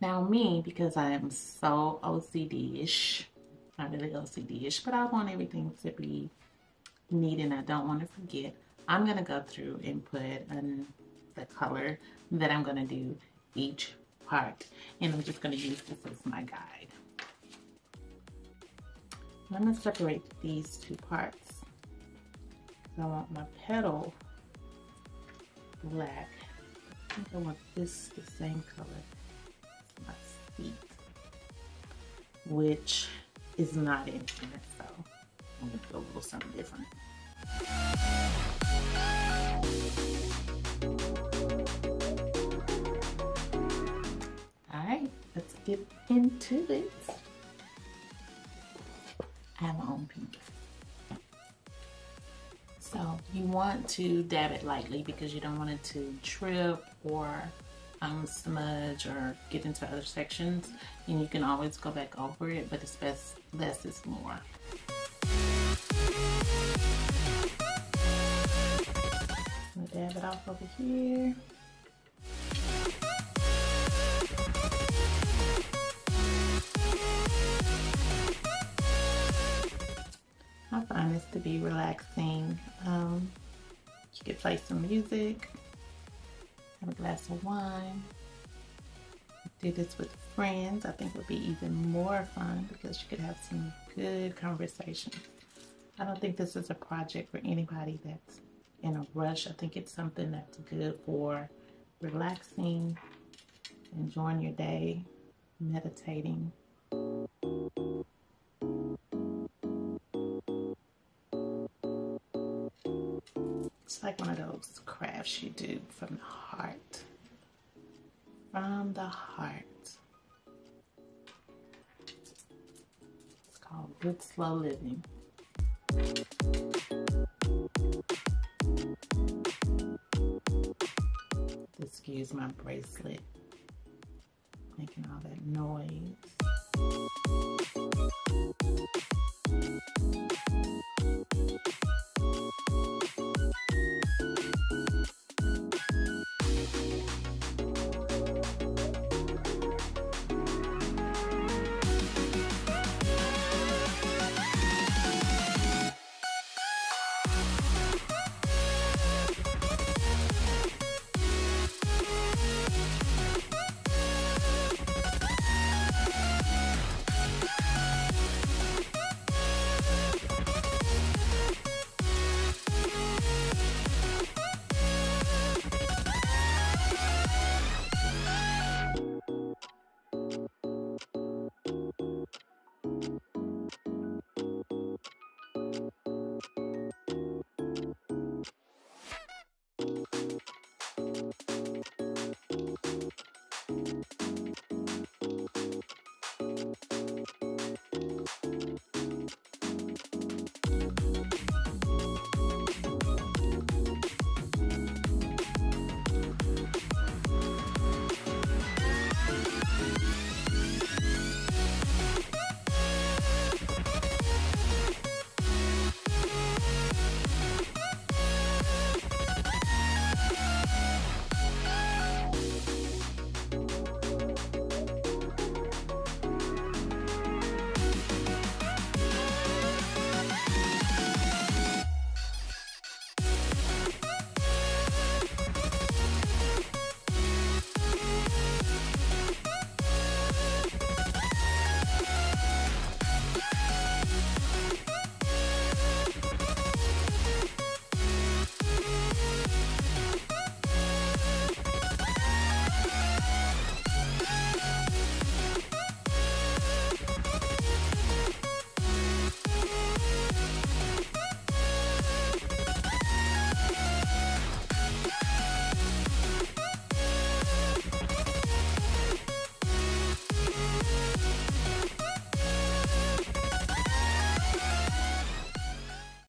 Now me, because I am so OCD-ish, not really OCD-ish, but I want everything to be neat and I don't want to forget. I'm going to go through and put an, the color that I'm going to do each part. And I'm just going to use this as my guide. I'm going to separate these two parts. I want my petal black. I think I want this the same color as my feet, which is not in here, so I'm gonna do a little something different. All right, let's get into it. I have my own pink. So you want to dab it lightly because you don't want it to trip or um, smudge or get into other sections. And you can always go back over it, but it's best less is more. dab it off over here. I find this to be relaxing. Um, you could play some music, have a glass of wine, do this with friends. I think would be even more fun because you could have some good conversation. I don't think this is a project for anybody that's in a rush. I think it's something that's good for relaxing, enjoying your day, meditating. Those crafts you do from the heart. From the heart. It's called Good Slow Living. Excuse my bracelet making all that noise.